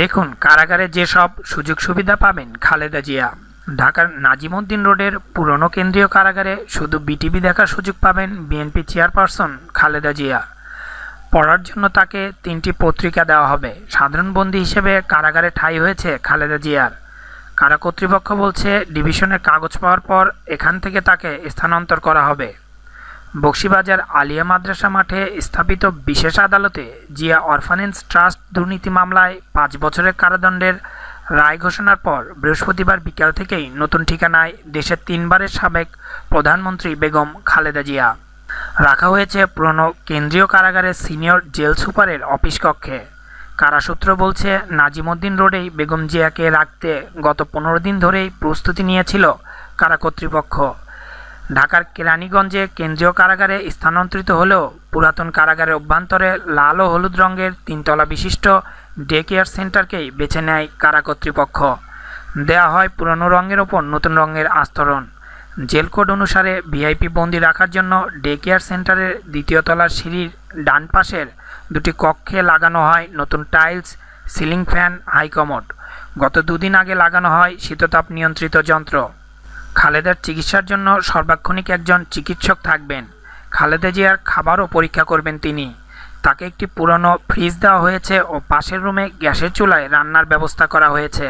দেখুন, কারাগারে যেসব সুযোগ সুবিধা পাবেন খালেদা জিয়া, ঢাকার নাজিমউদ্দিন রোডের পুরনো কেন্দ্রীয় কারাগারে শুধু বিটিভি দেখার সুযোগ পাবেন বিএনপি চেয়ারপারসন খালেদা জিয়া। পড়ার জন্য তাকে তিনটি পত্রিকা দেওয়া হবে। সাধারণ বন্দী হিসেবে কারাগারে ঠাঁই হয়েছে খালেদা জিয়ার। কারা কর্তৃপক্ষ বলছে, ডিভিশনের কাগজ পাওয়ার পর এখান থেকে তাকে স্থানান্তর করা হবে। বক্সিবাজার আলিয়া মাদ্রাসা মাঠে স্থাপিত বিশেষ আদালতে জিয়া অরফানেন্স ট্রাস্ট দুর্নীতি মামলায় পাঁচ বছরের কারাদণ্ডের রায় ঘোষণার পর বৃহস্পতিবার বিকাল থেকেই নতুন ঠিকানায় দেশের তিনবারের সাবেক প্রধানমন্ত্রী বেগম খালেদা জিয়া। রাখা হয়েছে পুরনো কেন্দ্রীয় কারাগারের সিনিয়র জেল সুপারের অফিস কক্ষে। কারাসূত্র বলছে, নাজিমুদ্দিন রোডেই বেগম জিয়াকে রাখতে গত পনেরো দিন ধরেই প্রস্তুতি নিয়েছিল কারা কর্তৃপক্ষ। ঢাকার কেরানীগঞ্জে কেন্দ্রীয় কারাগারে স্থানান্তরিত হলেও পুরাতন কারাগারের অভ্যন্তরে লাল ও হলুদ রঙের তিনতলা বিশিষ্ট ডে কেয়ার সেন্টারকেই বেছে নেয় কারা কর্তৃপক্ষ। দেয়া হয় পুরনো রঙের ওপর নতুন রঙের আস্তরণ। জেল কোড অনুসারে ভিআইপি বন্দি রাখার জন্য ডে কেয়ার সেন্টারের দ্বিতীয় তলার সিঁড়ির ডান পাশের দুটি কক্ষে লাগানো হয় নতুন টাইলস, সিলিং ফ্যান, হাইকমোড। গত দুদিন আগে লাগানো হয় শীততাপ নিয়ন্ত্রিত যন্ত্র। খালেদার চিকিৎসার জন্য সর্বাক্ষণিক একজন চিকিৎসক থাকবেন। খালেদা জিয়ার খাবারও পরীক্ষা করবেন তিনি। তাকে একটি পুরনো ফ্রিজ দেওয়া হয়েছে ও পাশের রুমে গ্যাসের চুলায় রান্নার ব্যবস্থা করা হয়েছে।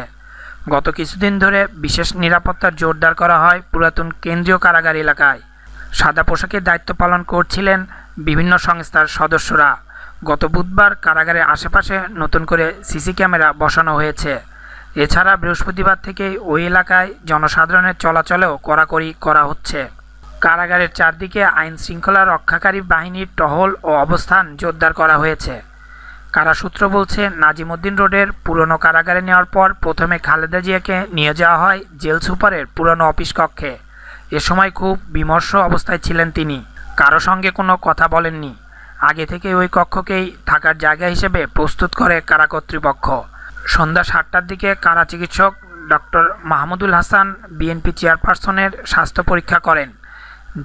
গত কিছুদিন ধরে বিশেষ নিরাপত্তার জোরদার করা হয় পুরাতন কেন্দ্রীয় কারাগার এলাকায়। সাদা পোশাকের দায়িত্ব পালন করছিলেন বিভিন্ন সংস্থার সদস্যরা। গত বুধবার কারাগারের আশেপাশে নতুন করে সিসি ক্যামেরা বসানো হয়েছে। এছাড়া বৃহস্পতিবার থেকে ওই এলাকায় জনসাধারণের চলাচলেও কড়াকড়ি করা হচ্ছে। কারাগারের চারদিকে আইন শৃঙ্খলা রক্ষাকারী বাহিনীর টহল ও অবস্থান জোরদার করা হয়েছে। কারাসূত্র বলছে, নাজিমুদ্দিন রোডের পুরনো কারাগারে নেওয়ার পর প্রথমে খালেদা জিয়াকে নিয়ে যাওয়া হয় জেল সুপারের পুরনো অফিস কক্ষে। এ সময় খুব বিমর্ষ অবস্থায় ছিলেন তিনি। কারও সঙ্গে কোনো কথা বলেননি। আগে থেকে ওই কক্ষকেই থাকার জায়গা হিসেবে প্রস্তুত করে কারা কর্তৃপক্ষ। সন্ধ্যা সাতটার দিকে কারা চিকিৎসক? ডক্টর মাহমুদুল হাসান, বিএনপি চেয়ারপারসনের স্বাস্থ্য পরীক্ষা করেন।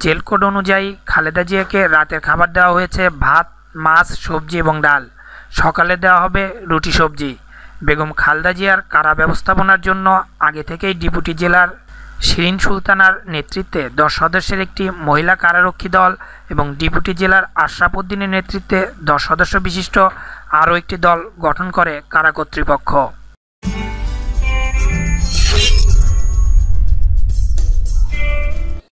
জেল কোড অনুযায়ী খালেদা জিয়াকে রাতের খাবার দেওয়া হয়েছে ভাত, মাছ, সবজি এবং ডাল। সকালে দেওয়া হবে রুটি, সবজি। বেগম খালদা জিয়ার কারা ব্যবস্থাপনার জন্য আগে থেকেই ডিপুটি জেলার শিরিন সুলতানার নেতৃত্বে দশ সদস্যের একটি মহিলা কারারক্ষী দল এবং ডিপুটি জেলার আশরাফ উদ্দিনের নেতৃত্বে দশ সদস্য বিশিষ্ট আরও একটি দল গঠন করে কারা কর্তৃপক্ষ।